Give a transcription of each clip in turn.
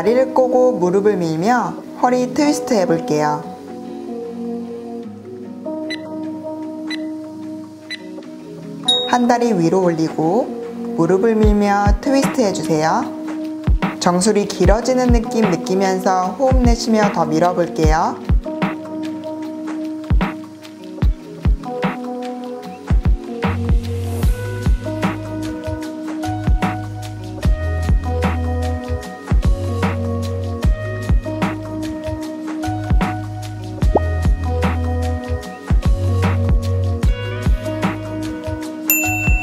다리를 꼬고 무릎을 밀며 허리 트위스트 해볼게요. 한 다리 위로 올리고 무릎을 밀며 트위스트 해주세요. 정수리 길어지는 느낌 느끼면서 호흡 내쉬며 더 밀어볼게요.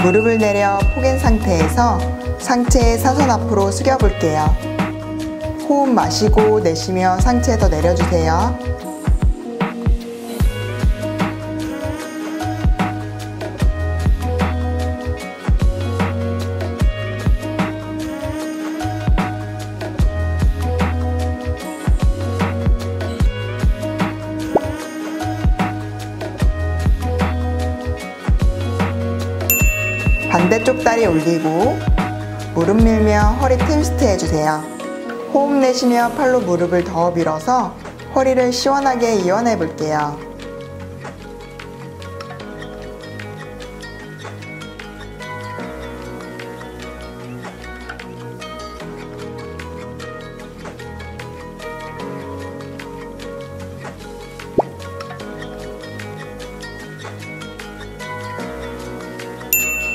무릎을 내려 포갠 상태에서 상체 사선 앞으로 숙여 볼게요. 호흡 마시고 내쉬며 상체 더 내려주세요. 반대쪽 다리 올리고 무릎 밀며 허리 트위스트 해주세요. 호흡 내쉬며 팔로 무릎을 더 밀어서 허리를 시원하게 이완해 볼게요.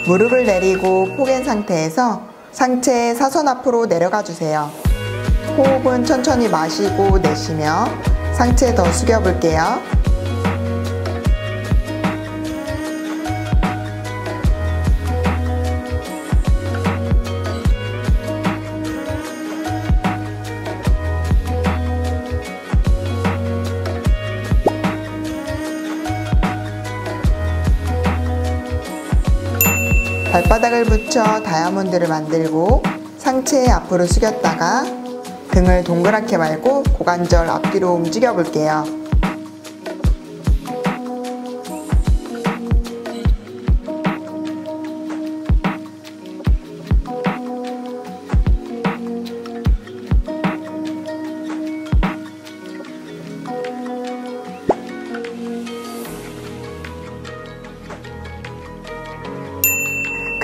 무릎을 내리고 포갠 상태에서 상체 사선 앞으로 내려가 주세요. 호흡은 천천히 마시고 내쉬며 상체 더 숙여 볼게요. 발바닥을 붙여 다이아몬드를 만들고 상체 앞으로 숙였다가 등을 동그랗게 말고 고관절 앞뒤로 움직여 볼게요.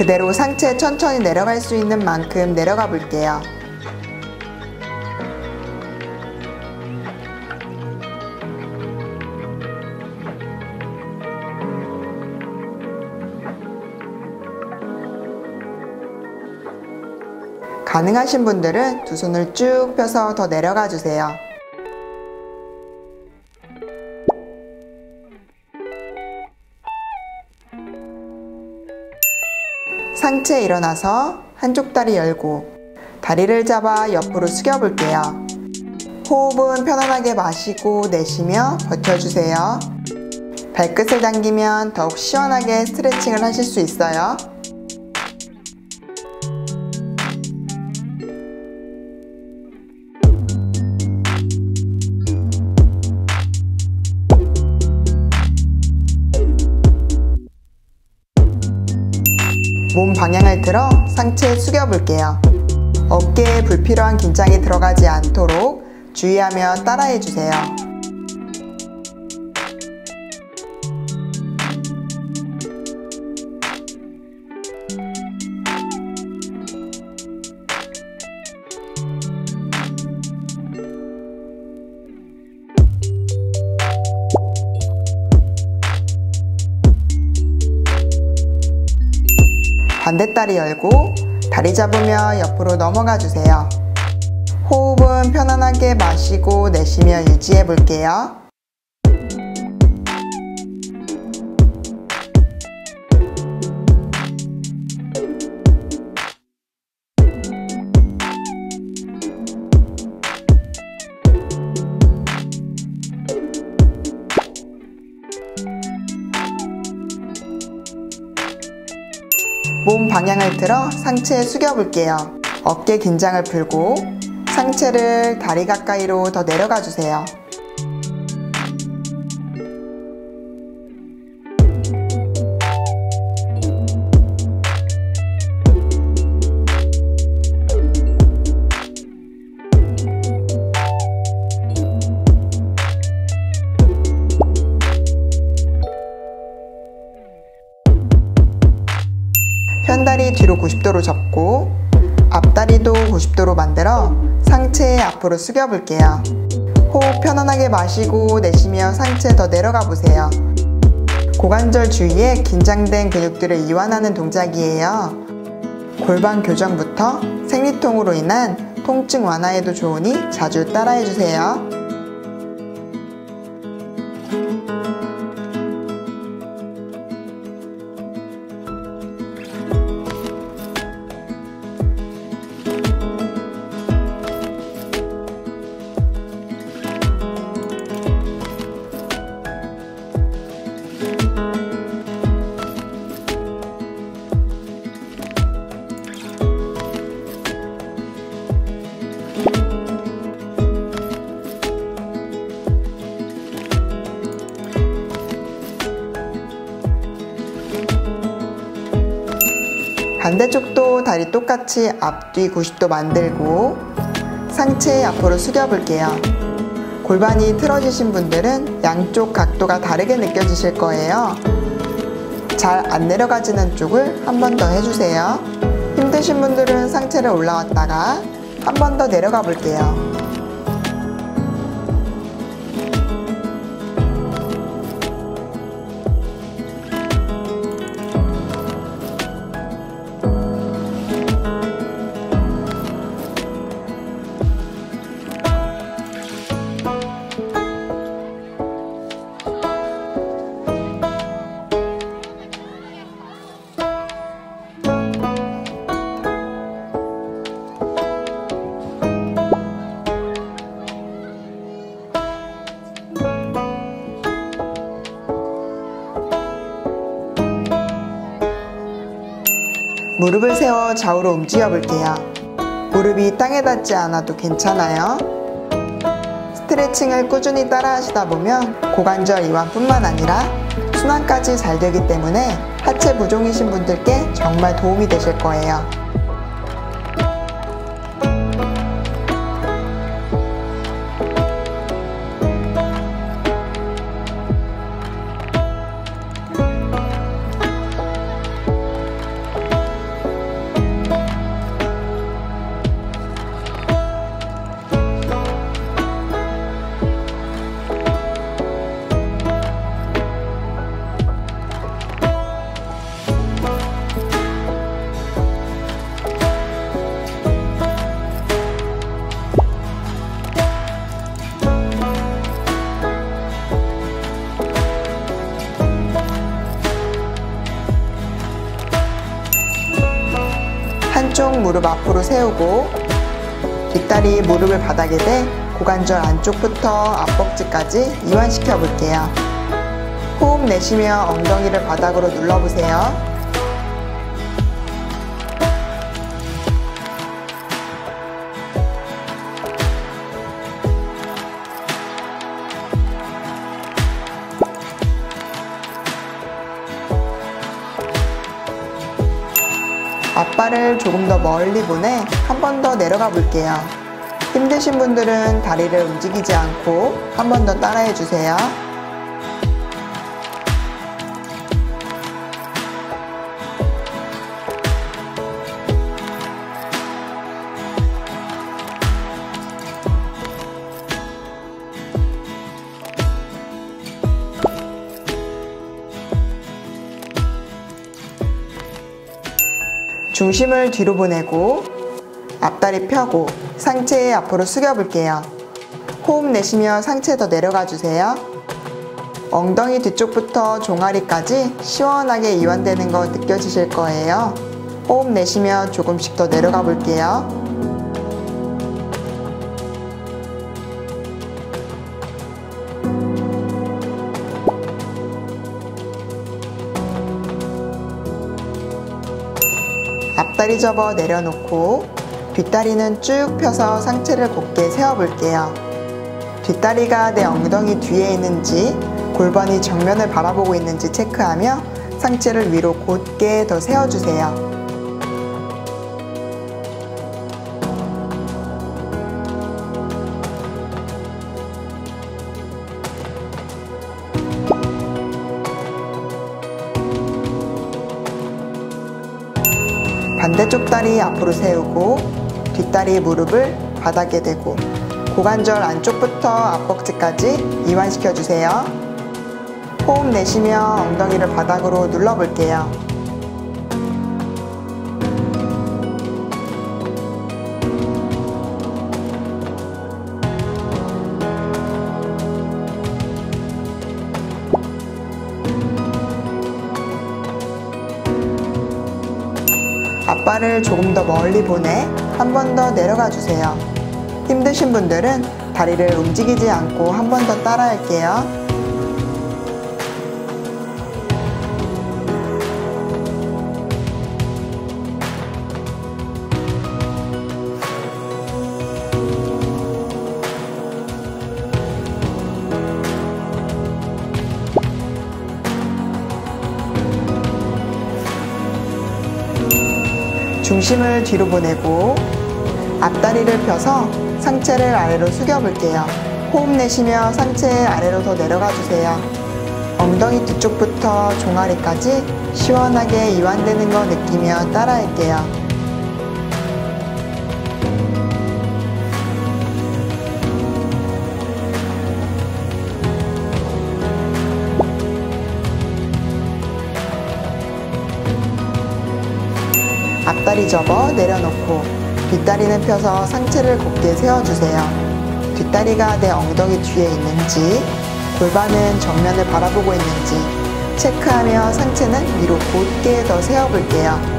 그대로 상체 천천히 내려갈 수 있는 만큼 내려가 볼게요. 가능하신 분들은 두 손을 쭉 펴서 더 내려가 주세요. 상체 일어나서 한쪽 다리 열고 다리를 잡아 옆으로 숙여 볼게요. 호흡은 편안하게 마시고 내쉬며 버텨주세요. 발끝을 당기면 더욱 시원하게 스트레칭을 하실 수 있어요. 틀어 상체 숙여 볼게요. 어깨에 불필요한 긴장이 들어가지 않도록 주의하며 따라해 주세요. 반대다리 열고 다리 잡으며 옆으로 넘어가 주세요. 호흡은 편안하게 마시고 내쉬며 유지해 볼게요. 몸 방향을 틀어 상체 숙여 볼게요. 어깨 긴장을 풀고 상체를 다리 가까이로 더 내려가 주세요. 뒤로 90도로 접고 앞다리도 90도로 만들어 상체 앞으로 숙여 볼게요. 호흡 편안하게 마시고 내쉬며 상체 더 내려가 보세요. 고관절 주위에 긴장된 근육들을 이완하는 동작이에요. 골반 교정부터 생리통으로 인한 통증 완화에도 좋으니 자주 따라해주세요. 다리 똑같이 앞뒤 90도 만들고 상체 앞으로 숙여볼게요. 골반이 틀어지신 분들은 양쪽 각도가 다르게 느껴지실 거예요. 잘 안 내려가지는 쪽을 한 번 더 해주세요. 힘드신 분들은 상체를 올라왔다가 한 번 더 내려가 볼게요. 무릎을 세워 좌우로 움직여 볼게요. 무릎이 땅에 닿지 않아도 괜찮아요. 스트레칭을 꾸준히 따라 하시다 보면 고관절 이완뿐만 아니라 순환까지 잘 되기 때문에 하체 부종이신 분들께 정말 도움이 되실 거예요. 무릎 앞으로 세우고 뒷다리 무릎을 바닥에 대 고관절 안쪽부터 앞벅지까지 이완시켜 볼게요. 호흡 내쉬며 엉덩이를 바닥으로 눌러보세요. 앞발을 조금 더 멀리 보내 한 번 더 내려가 볼게요. 힘드신 분들은 다리를 움직이지 않고 한 번 더 따라해 주세요. 중심을 뒤로 보내고 앞다리 펴고 상체 앞으로 숙여 볼게요. 호흡 내쉬며 상체 더 내려가 주세요. 엉덩이 뒤쪽부터 종아리까지 시원하게 이완되는 거 느껴지실 거예요. 호흡 내쉬며 조금씩 더 내려가 볼게요. 앞다리 접어 내려놓고 뒷다리는 쭉 펴서 상체를 곧게 세워볼게요. 뒷다리가 내 엉덩이 뒤에 있는지 골반이 정면을 바라보고 있는지 체크하며 상체를 위로 곧게 더 세워주세요. 반대쪽 다리 앞으로 세우고 뒷다리 무릎을 바닥에 대고 고관절 안쪽부터 앞벅지까지 이완시켜 주세요. 호흡 내쉬며 엉덩이를 바닥으로 눌러 볼게요. 앞발을 조금 더 멀리 보내 한 번 더 내려가 주세요. 힘드신 분들은 다리를 움직이지 않고 한 번 더 따라 할게요. 중심을 뒤로 보내고 앞다리를 펴서 상체를 아래로 숙여 볼게요. 호흡 내쉬며 상체 아래로 더 내려가 주세요. 엉덩이 뒤쪽부터 종아리까지 시원하게 이완되는 거 느끼며 따라 할게요. 다리 접어 내려놓고 뒷다리는 펴서 상체를 곧게 세워주세요. 뒷다리가 내 엉덩이 뒤에 있는지 골반은 정면을 바라보고 있는지 체크하며 상체는 위로 곧게 더 세워볼게요.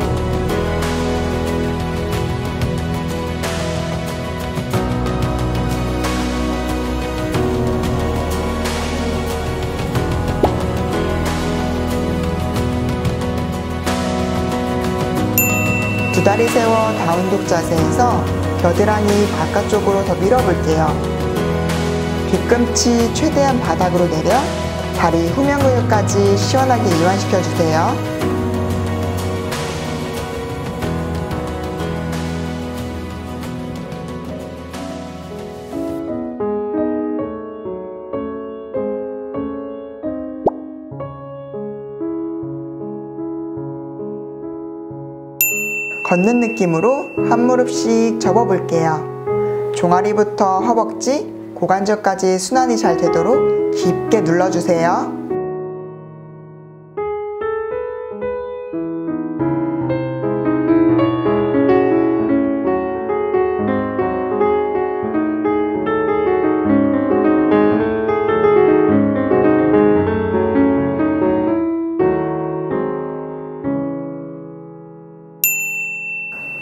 두 다리 세워 다운독 자세에서 겨드랑이 바깥쪽으로 더 밀어볼게요. 뒤꿈치 최대한 바닥으로 내려 다리 후면 근육까지 시원하게 이완시켜주세요. 걷는 느낌으로 한 무릎씩 접어볼게요. 종아리부터 허벅지, 고관절까지 순환이 잘 되도록 깊게 눌러주세요.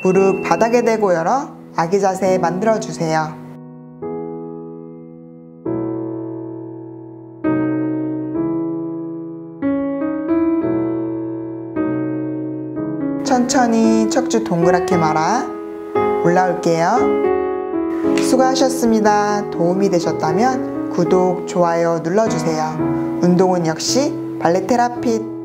무릎 바닥에 대고 열어 아기 자세 만들어 주세요. 천천히 척추 동그랗게 말아 올라올게요. 수고하셨습니다. 도움이 되셨다면 구독, 좋아요 눌러주세요. 운동은 역시 발레 테라피